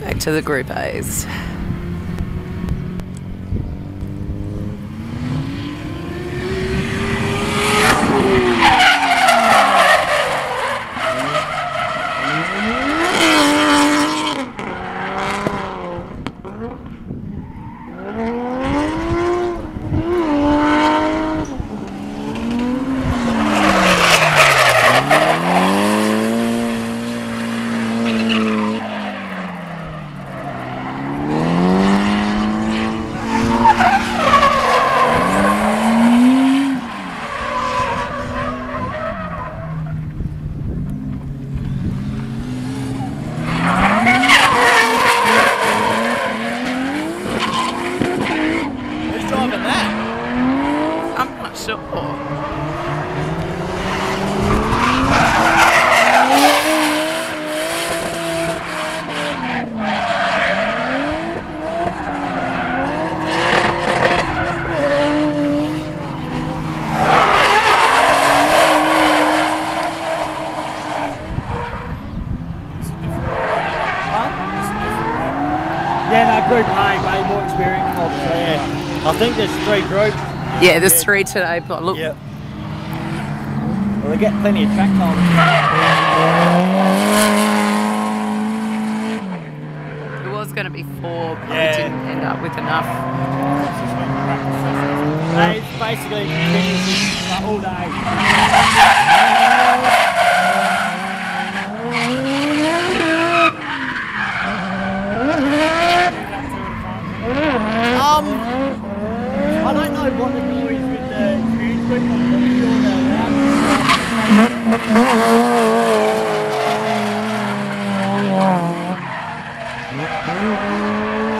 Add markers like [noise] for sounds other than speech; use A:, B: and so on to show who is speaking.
A: Back to the Group A's. Not sure. Oh.
B: Yeah, no, group A, way more experienced mob, so yeah. I think there's three groups.
A: Yeah, there's three today, but look,
B: Yep. Well, they get plenty of track time.
A: it was going to be four, but
B: Yeah.
A: we didn't end up with enough.
B: It's basically all day. Um, I don't know what the deal is with the [laughs]